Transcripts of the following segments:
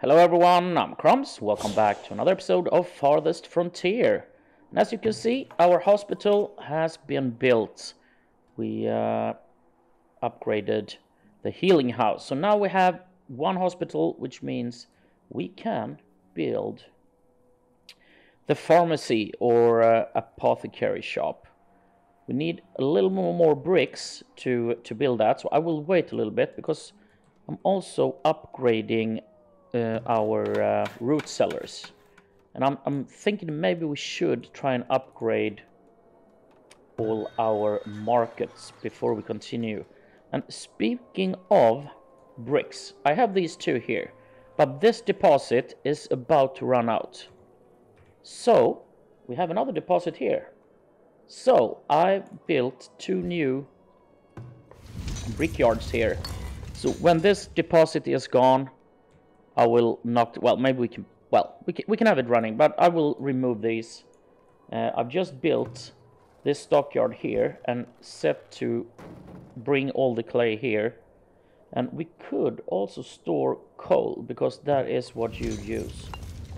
Hello everyone, I'm Crumbs. Welcome back to another episode of Farthest Frontier. And as you can see, our hospital has been built. We uh, upgraded the healing house. So now we have one hospital, which means we can build the pharmacy or uh, apothecary shop. We need a little more, more bricks to, to build that, so I will wait a little bit because I'm also upgrading our uh, root cellars. And I'm, I'm thinking maybe we should try and upgrade all our markets before we continue. And speaking of bricks, I have these two here, but this deposit is about to run out. So, we have another deposit here. So, I built two new brickyards here. So when this deposit is gone, I will not, well, maybe we can, well, we can, we can have it running, but I will remove these. Uh, I've just built this stockyard here and set to bring all the clay here. And we could also store coal, because that is what you use.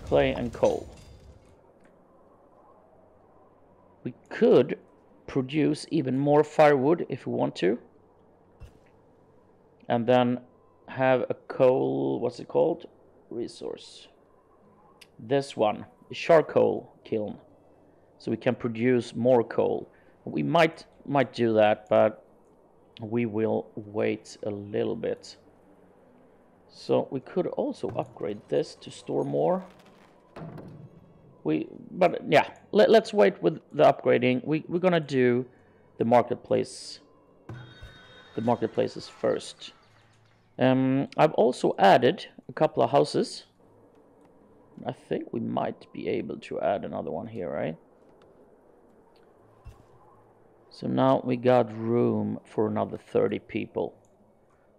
Clay and coal. We could produce even more firewood if we want to. And then have a coal, what's it called? Resource. This one, a charcoal kiln. So we can produce more coal. We might might do that, but we will wait a little bit. So we could also upgrade this to store more. We, but yeah, let, us wait with the upgrading. We, we're gonna do the marketplace, the marketplaces first. Um, I've also added a couple of houses. I think we might be able to add another one here, right? So now we got room for another 30 people.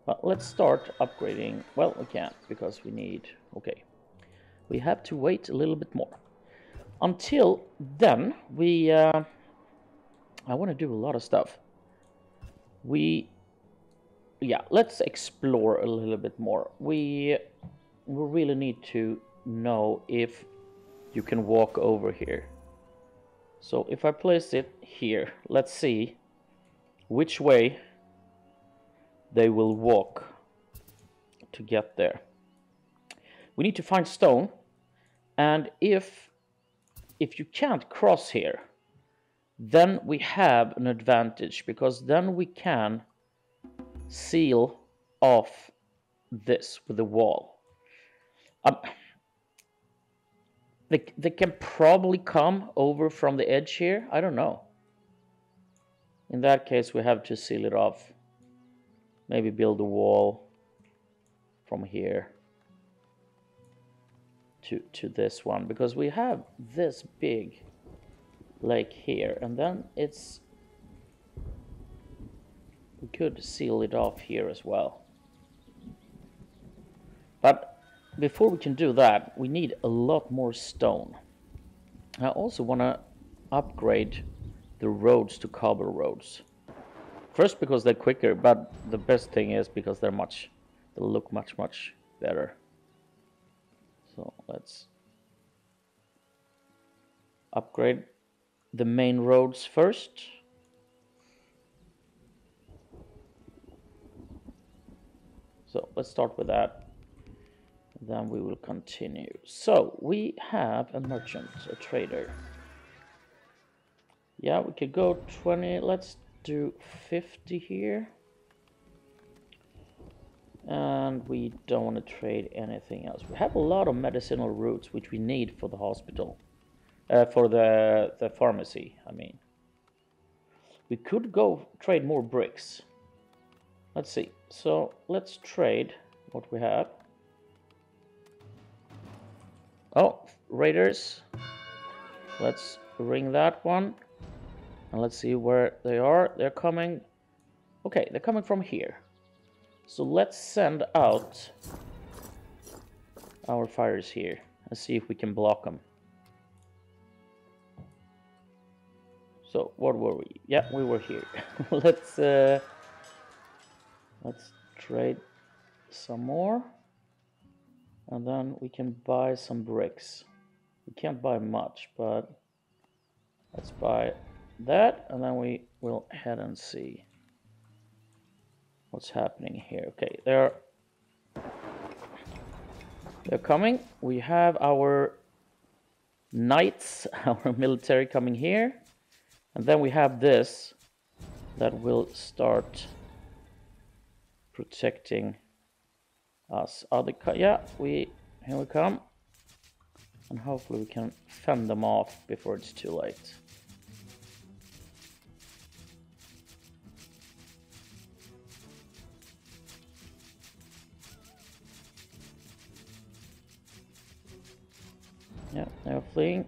But let's start upgrading. Well, we can't because we need... Okay. We have to wait a little bit more. Until then, we... Uh, I want to do a lot of stuff. We yeah, let's explore a little bit more. We we really need to know if you can walk over here. So if I place it here, let's see which way they will walk to get there. We need to find stone and if if you can't cross here then we have an advantage because then we can seal off this with a wall. Um, they, they can probably come over from the edge here. I don't know. In that case, we have to seal it off. Maybe build a wall from here to, to this one. Because we have this big lake here. And then it's we could seal it off here as well. But before we can do that, we need a lot more stone. I also want to upgrade the roads to cobble roads. First because they're quicker, but the best thing is because they're much, they look much, much better. So let's upgrade the main roads first. So let's start with that. Then we will continue. So we have a merchant, a trader. Yeah, we could go 20. Let's do 50 here. And we don't want to trade anything else. We have a lot of medicinal roots which we need for the hospital. Uh, for the, the pharmacy, I mean. We could go trade more bricks. Let's see. So let's trade what we have. Oh, raiders. Let's ring that one. And let's see where they are. They're coming. Okay, they're coming from here. So let's send out our fires here and see if we can block them. So what were we? Yeah, we were here. let's uh, Let's trade some more. And then we can buy some bricks. We can't buy much, but let's buy that and then we will head and see what's happening here. Okay, they're they're coming. We have our knights, our military coming here. And then we have this that will start protecting us. Are they yeah, we here we come. And hopefully we can fend them off before it's too late. Yeah, they're fleeing.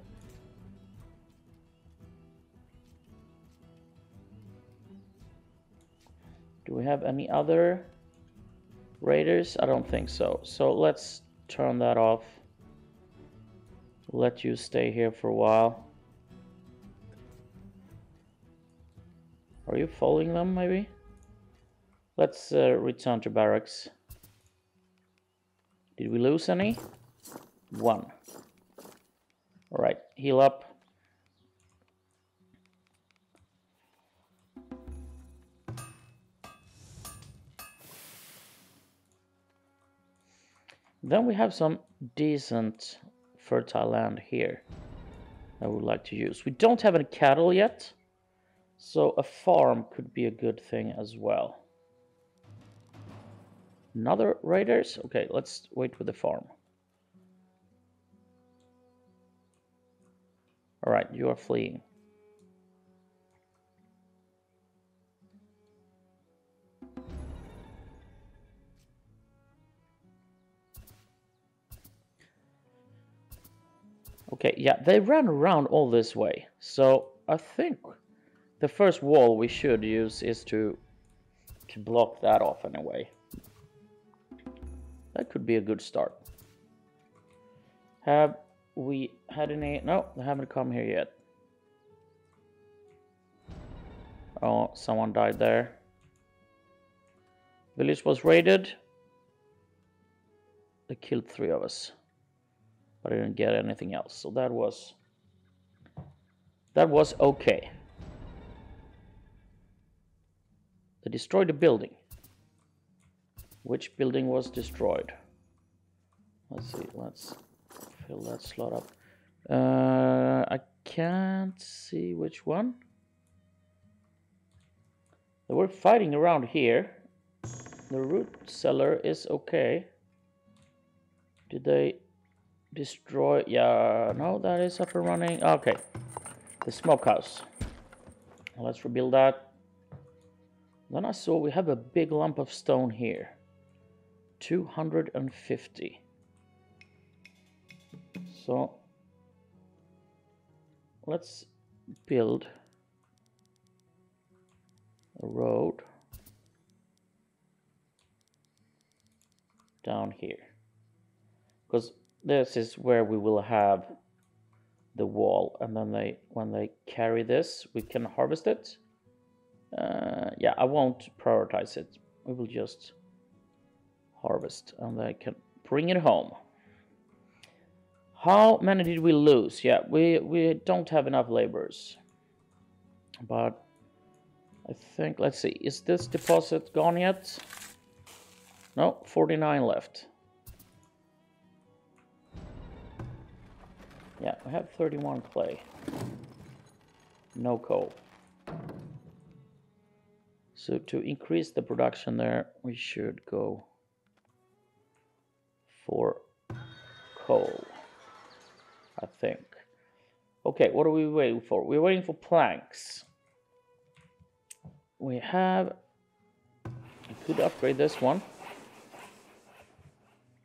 Do we have any other raiders? I don't think so. So let's turn that off. Let you stay here for a while. Are you following them, maybe? Let's uh, return to barracks. Did we lose any? One. Alright, heal up. Then we have some decent fertile land here I would like to use. We don't have any cattle yet, so a farm could be a good thing as well. Another raiders? Okay, let's wait with the farm. Alright, you are fleeing. Okay, yeah, they ran around all this way. So I think the first wall we should use is to, to block that off anyway. That could be a good start. Have we had any... No, they haven't come here yet. Oh, someone died there. Village was raided. They killed three of us. But I didn't get anything else. So that was... That was okay. They destroyed a building. Which building was destroyed? Let's see, let's fill that slot up. Uh, I can't see which one. They were fighting around here. The root cellar is okay. Did they destroy? Yeah, no, that is up and running. Okay, the smokehouse. Let's rebuild that. Then I saw we have a big lump of stone here. 250. So let's build a road down here because this is where we will have the wall and then they when they carry this we can harvest it uh, yeah I won't prioritize it we will just harvest and they can bring it home how many did we lose? Yeah, we, we don't have enough laborers. But I think, let's see, is this deposit gone yet? No, 49 left. Yeah, we have 31 clay. No coal. So to increase the production there, we should go for coal. I think. Okay, what are we waiting for? We're waiting for planks. We have... I could upgrade this one.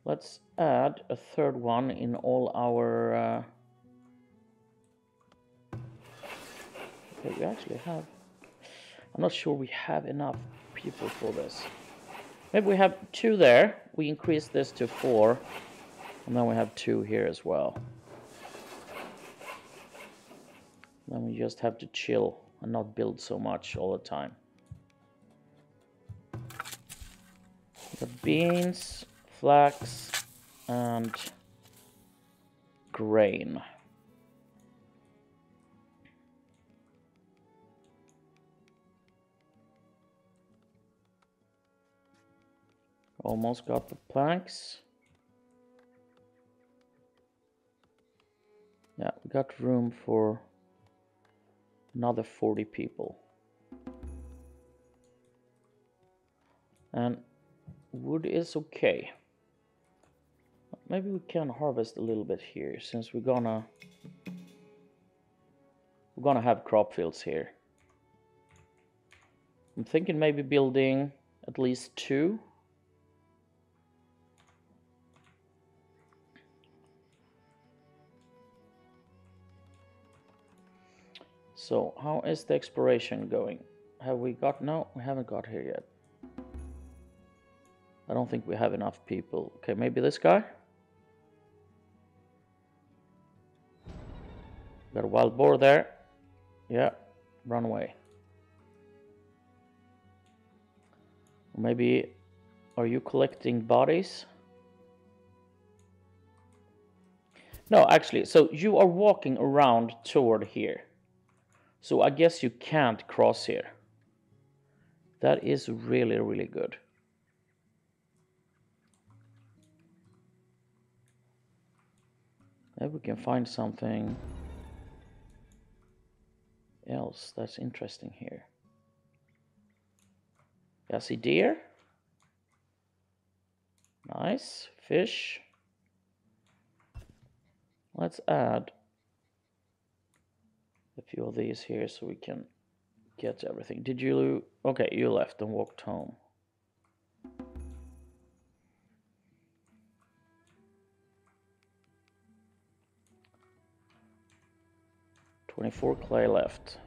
Let's add a third one in all our... Uh... Okay, we actually have... I'm not sure we have enough people for this. Maybe we have two there. We increase this to four. And then we have two here as well. Then we just have to chill and not build so much all the time. The beans, flax, and grain. Almost got the planks. Yeah, we got room for another 40 people. And wood is okay. Maybe we can harvest a little bit here since we're gonna we're gonna have crop fields here. I'm thinking maybe building at least two So how is the exploration going? Have we got, no, we haven't got here yet. I don't think we have enough people. Okay, maybe this guy? Got a wild boar there. Yeah, run away. Maybe, are you collecting bodies? No, actually, so you are walking around toward here. So I guess you can't cross here. That is really, really good. Maybe we can find something else that's interesting here. Yeah, see deer. Nice. Fish. Let's add a few of these here so we can get everything. Did you... Okay, you left and walked home. Twenty-four clay left.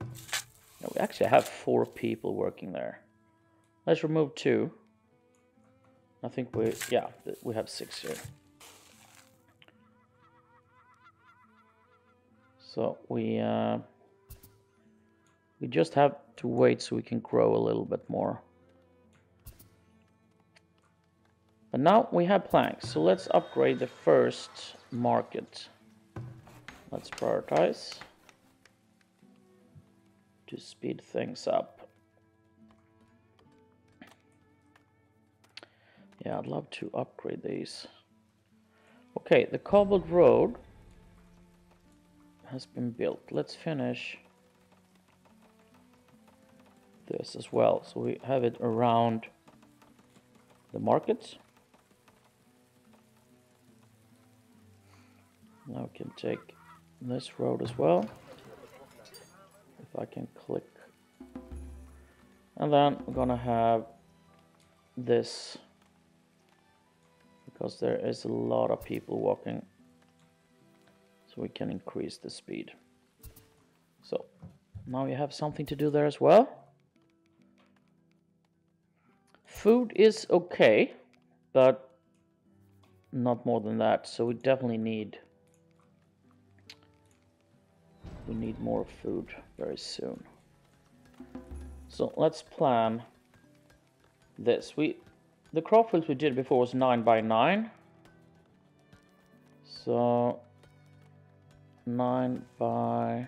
Now we actually have four people working there. Let's remove two. I think we, yeah, we have six here. So we uh, we just have to wait so we can grow a little bit more. But now we have planks, so let's upgrade the first market. Let's prioritize to speed things up. Yeah, I'd love to upgrade these. Okay, the cobbled road has been built. Let's finish this as well. So we have it around the markets. Now we can take this road as well. If I can click. And then we're gonna have this because there is a lot of people walking so we can increase the speed. So now you have something to do there as well. Food is okay, but not more than that. So we definitely need we need more food very soon. So let's plan this. We the crop fields we did before was nine by nine. So 9 by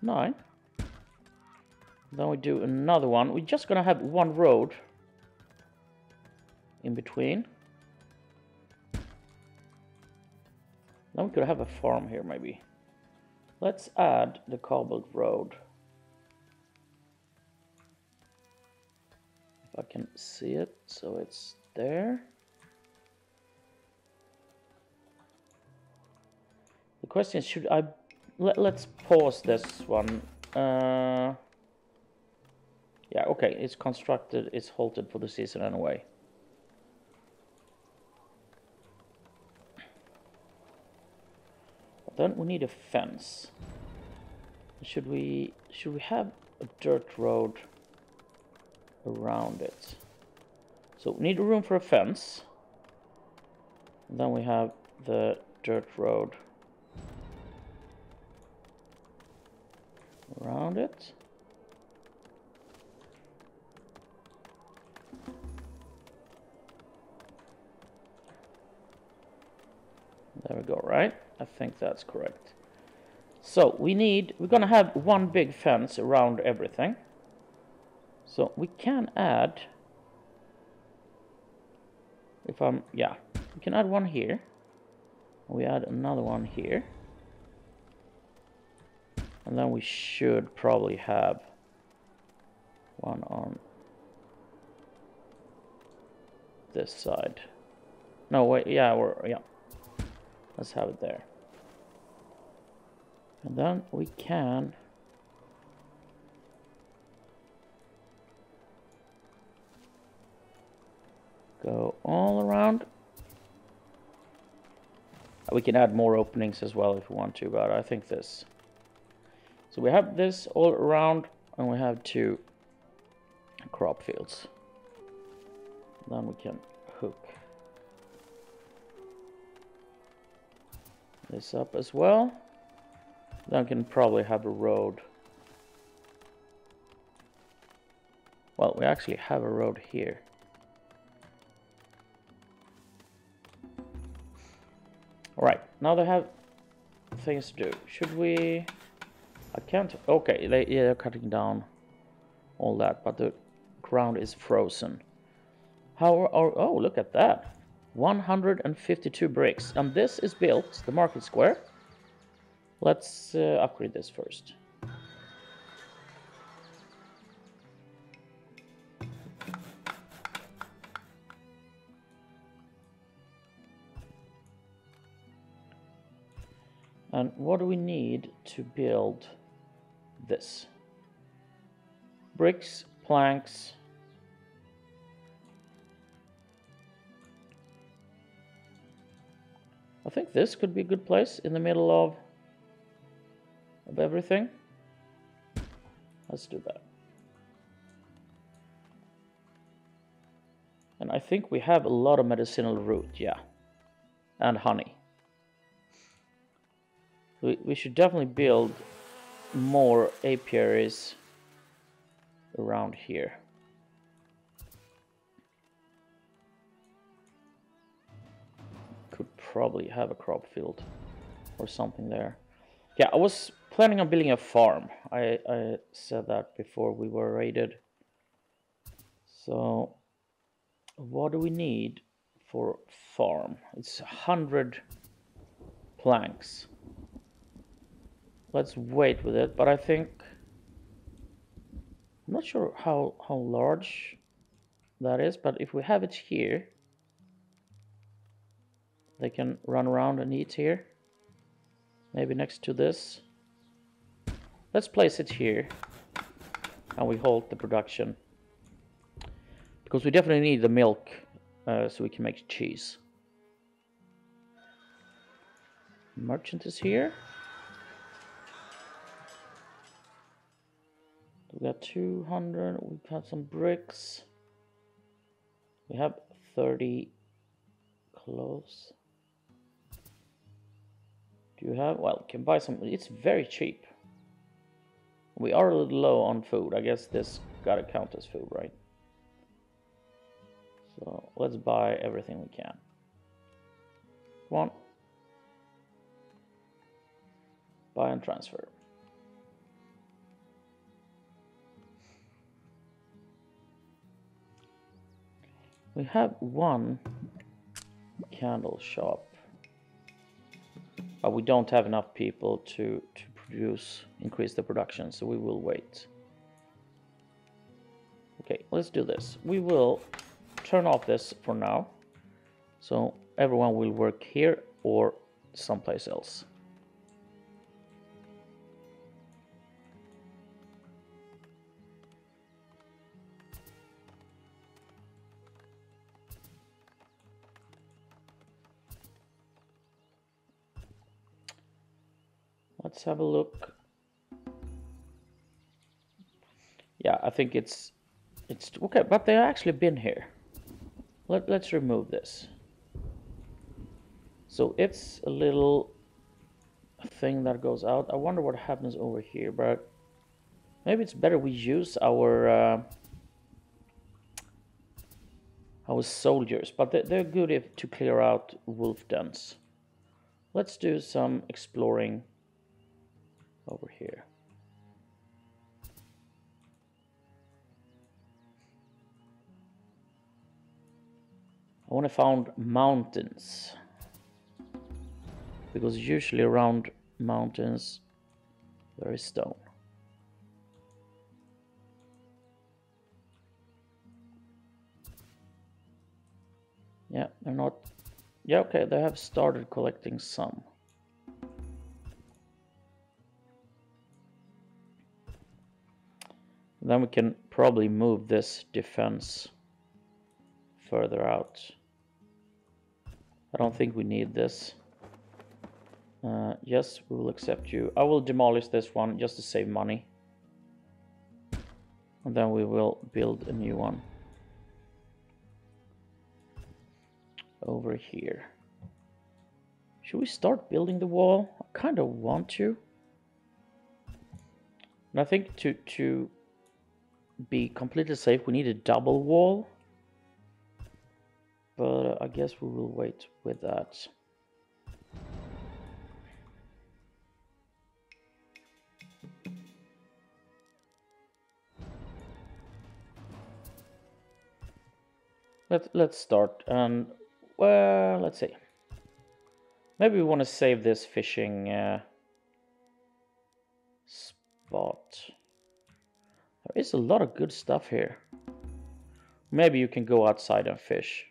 9. Then we do another one. We're just going to have one road in between. Then we could have a farm here maybe. Let's add the cobbled road. If I can see it, so it's there. The question is, should I... Let, us pause this one. Uh, yeah, okay, it's constructed, it's halted for the season anyway. But then we need a fence. Should we should we have a dirt road around it? So we need a room for a fence. And then we have the dirt road around it. There we go, right? I think that's correct. So we need, we're gonna have one big fence around everything. So we can add, if I'm, yeah, we can add one here. We add another one here. And then we should probably have one on this side. No, wait, yeah, we're, yeah. Let's have it there. And then we can go all around. We can add more openings as well if we want to, but I think this. So we have this all around and we have two crop fields. Then we can hook this up as well. Then we can probably have a road. Well, we actually have a road here. Alright, now they have things to do. Should we... I can't... Okay, they, yeah, they're cutting down all that, but the ground is frozen. How are... Oh, look at that. 152 bricks. And this is built, the market square. Let's uh, upgrade this first. And what do we need to build this? Bricks, planks, I think this could be a good place in the middle of of everything. Let's do that. And I think we have a lot of medicinal root, yeah. And honey. We, we should definitely build more apiaries around here. Could probably have a crop field or something there. Yeah, I was planning on building a farm. I, I said that before we were raided. So, what do we need for farm? It's 100 planks. Let's wait with it, but I think... I'm not sure how, how large that is, but if we have it here, they can run around and eat here. Maybe next to this. Let's place it here. And we hold the production. Because we definitely need the milk uh, so we can make cheese. Merchant is here. We got 200, we've got some bricks. We have 30 clothes. Do you have, well, can buy some, it's very cheap. We are a little low on food. I guess this gotta count as food, right? So let's buy everything we can. One. Buy and transfer. We have one candle shop. But we don't have enough people to, to produce, increase the production, so we will wait. Okay, let's do this. We will turn off this for now. So everyone will work here or someplace else. Let's have a look. Yeah, I think it's it's okay, but they've actually been here. Let, let's remove this. So it's a little thing that goes out. I wonder what happens over here, but maybe it's better we use our uh, our soldiers, but they're, they're good if to clear out wolf dens. let's do some exploring over here. I want to find mountains because usually around mountains there is stone. Yeah, they're not... Yeah, okay, they have started collecting some. Then we can probably move this defense further out. I don't think we need this. Uh, yes, we will accept you. I will demolish this one just to save money. And then we will build a new one. Over here. Should we start building the wall? I kind of want to. And I think to, to be completely safe, we need a double wall. But uh, I guess we will wait with that. Let, let's start and well let's see maybe we want to save this fishing uh, spot there is a lot of good stuff here. Maybe you can go outside and fish.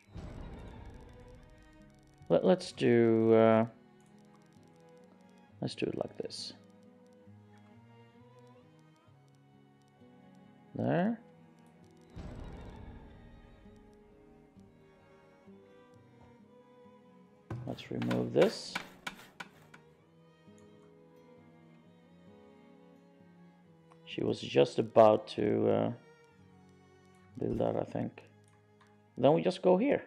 Let, let's do uh, let's do it like this. There. Let's remove this. She was just about to uh, build that, I think. Then we just go here.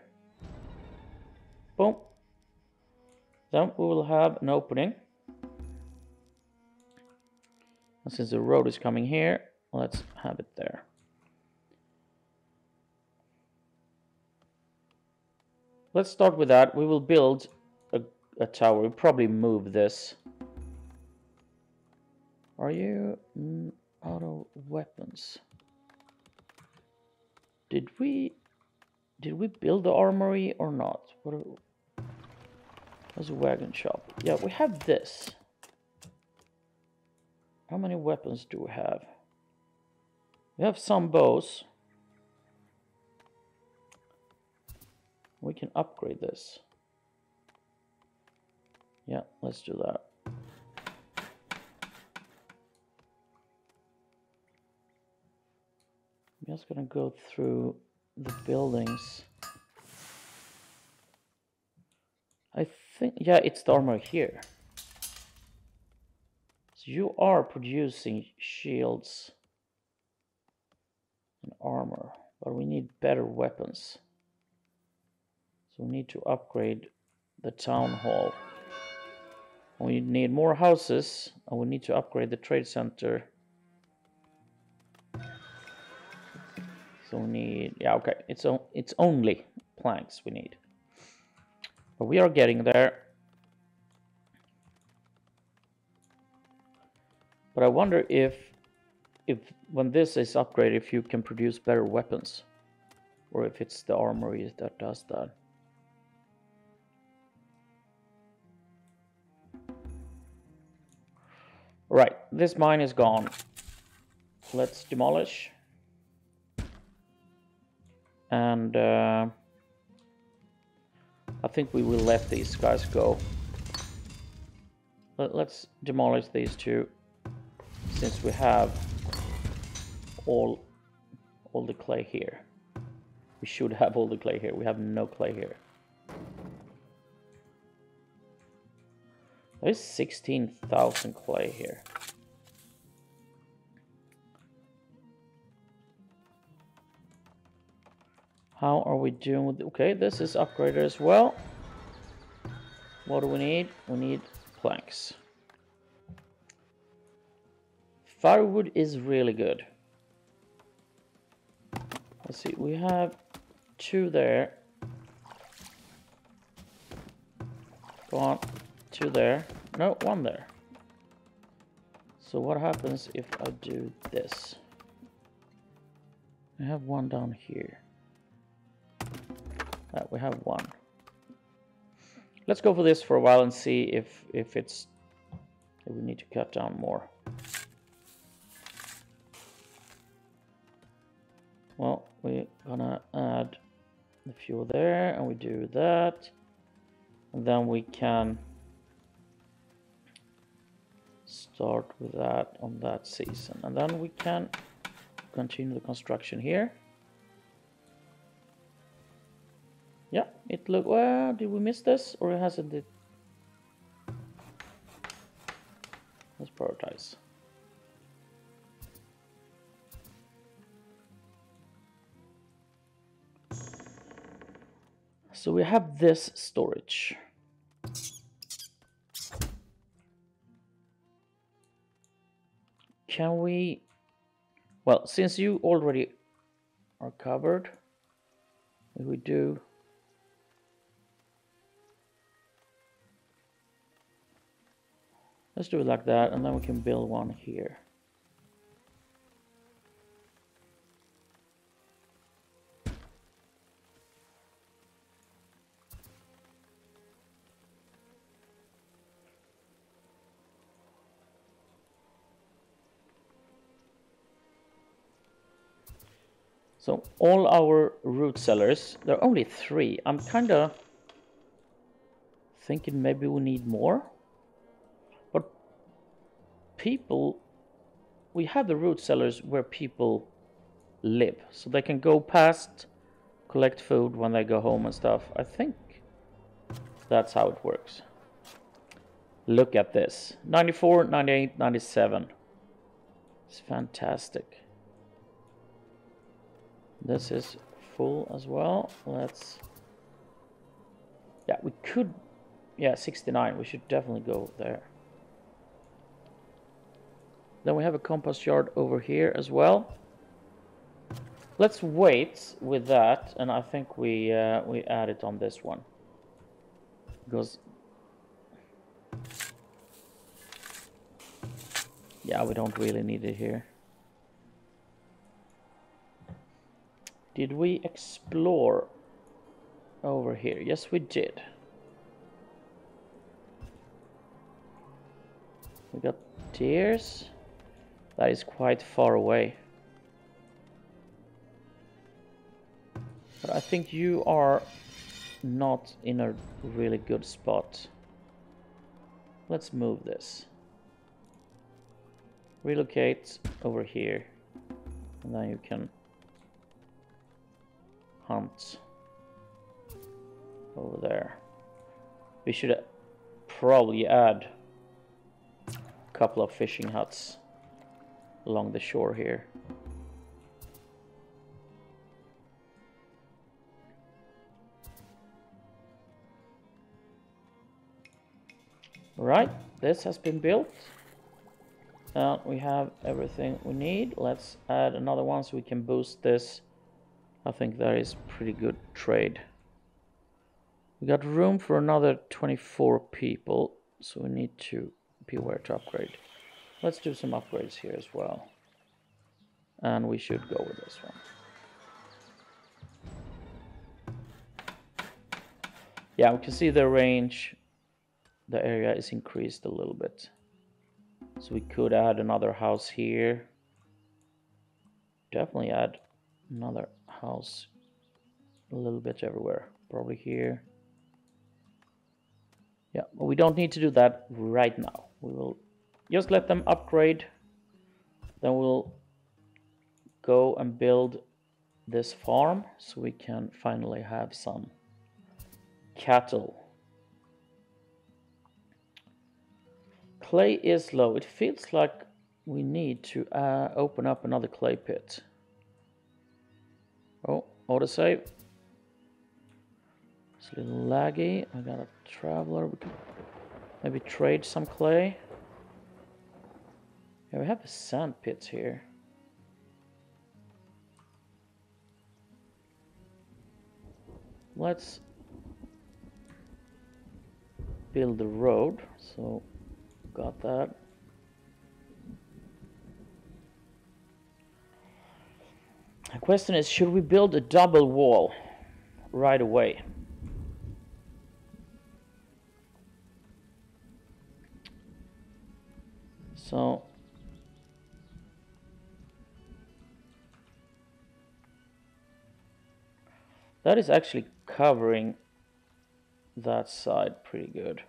Boom. Then we will have an opening. And since the road is coming here, let's have it there. Let's start with that. We will build a, a tower. We'll probably move this. Are you mm, out of weapons? Did we did we build the armory or not? What are, there's a wagon shop. Yeah, we have this. How many weapons do we have? We have some bows. We can upgrade this. Yeah, let's do that. I'm just gonna go through the buildings. I think, yeah, it's the armor here. So you are producing shields and armor, but we need better weapons. So we need to upgrade the town hall. We need more houses and we need to upgrade the trade center. So we need, yeah, okay, it's, it's only planks we need. But we are getting there. But I wonder if, if when this is upgraded, if you can produce better weapons. Or if it's the armory that does that. Right, this mine is gone. Let's demolish. And uh, I think we will let these guys go. Let, let's demolish these two since we have all all the clay here. We should have all the clay here. We have no clay here. There's 16,000 clay here. How are we doing with... Okay, this is upgraded as well. What do we need? We need planks. Firewood is really good. Let's see, we have two there. Go on two there. No, one there. So what happens if I do this? I have one down here. Uh, we have one. Let's go for this for a while and see if if it's if we need to cut down more. Well, we're gonna add the fuel there and we do that. And then we can start with that on that season. And then we can continue the construction here. Yeah, it look well. Did we miss this or hasn't it? Let's prioritize. So we have this storage. Can we, well, since you already are covered, if we do Let's do it like that, and then we can build one here. So all our root cellars, there are only three. I'm kind of thinking maybe we need more people, we have the root cellars where people live. So they can go past, collect food when they go home and stuff. I think that's how it works. Look at this. 94, 98, 97. It's fantastic. This is full as well. Let's... Yeah, we could... Yeah, 69. We should definitely go there. Then we have a compost yard over here as well. Let's wait with that, and I think we uh, we add it on this one because yeah, we don't really need it here. Did we explore over here? Yes, we did. We got deers. That is quite far away. But I think you are not in a really good spot. Let's move this. Relocate over here. And then you can hunt over there. We should probably add a couple of fishing huts along the shore here. Right, this has been built. And we have everything we need. Let's add another one so we can boost this. I think that is pretty good trade. We got room for another 24 people, so we need to be aware to upgrade. Let's do some upgrades here as well. And we should go with this one. Yeah, we can see the range, the area is increased a little bit. So we could add another house here. Definitely add another house a little bit everywhere. Probably here. Yeah, but we don't need to do that right now. We will just let them upgrade. Then we'll go and build this farm so we can finally have some cattle. Clay is low. It feels like we need to uh, open up another clay pit. Oh autosave. It's a little laggy. I got a traveler. We can maybe trade some clay yeah, we have the sand pits here. Let's build the road. So got that. The question is, should we build a double wall right away? So that is actually covering that side pretty good.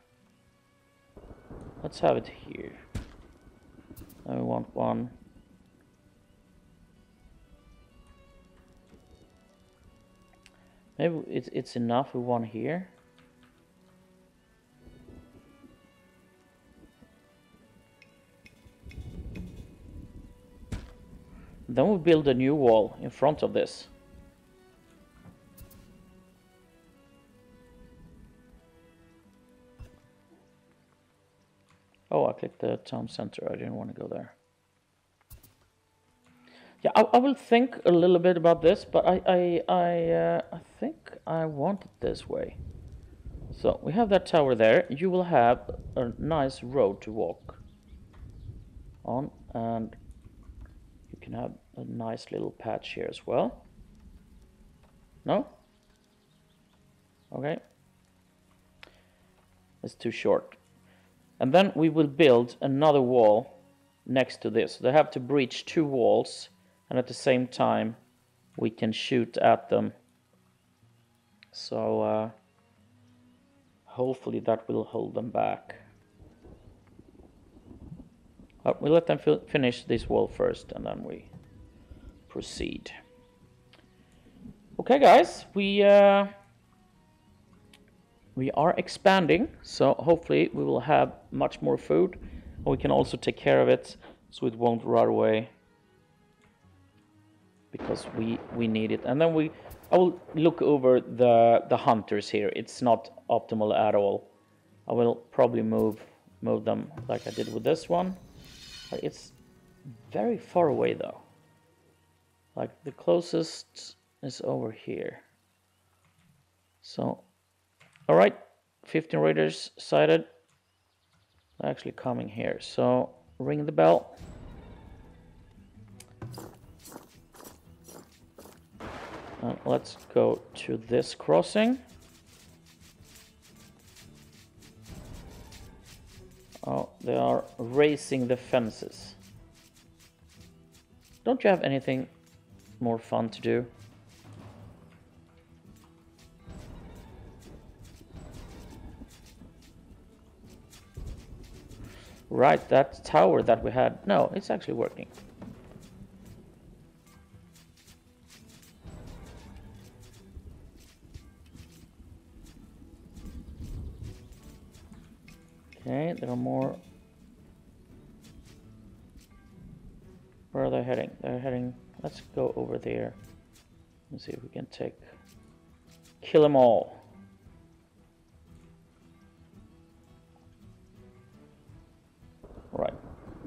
Let's have it here. I want one. Maybe it's, it's enough with one here. Then we build a new wall in front of this. Oh, I clicked the town center. I didn't want to go there. Yeah, I, I will think a little bit about this, but I I I, uh, I think I want it this way. So we have that tower there. You will have a nice road to walk on, and you can have a nice little patch here as well. No? Okay. It's too short. And then we will build another wall next to this. They have to breach two walls and at the same time we can shoot at them. So uh, hopefully that will hold them back. Uh, we let them finish this wall first and then we proceed. Okay guys, we uh, we are expanding, so hopefully we will have much more food. We can also take care of it so it won't rot away because we we need it. And then we I will look over the the hunters here. It's not optimal at all. I will probably move move them like I did with this one. It's very far away though. Like the closest is over here. So, all right, 15 raiders sighted. Actually coming here. So ring the bell. And let's go to this crossing. Oh, they are raising the fences. Don't you have anything more fun to do? Right, that tower that we had, no, it's actually working. Okay, there are more. Where are they heading? They're heading. Let's go over there and see if we can take. Kill them all.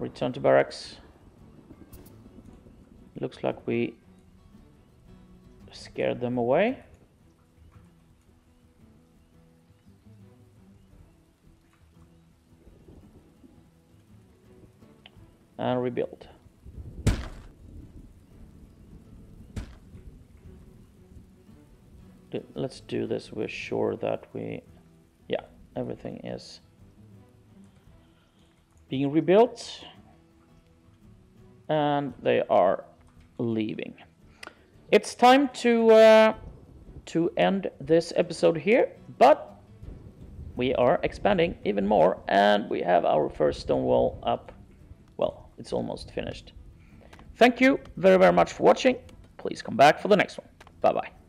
Return to barracks. Looks like we scared them away. and rebuild. Let's do this. We're sure that we, yeah, everything is being rebuilt and they are leaving. It's time to uh, to end this episode here, but we are expanding even more and we have our first stone wall up Well, it's almost finished. Thank you very, very much for watching. Please come back for the next one. Bye-bye.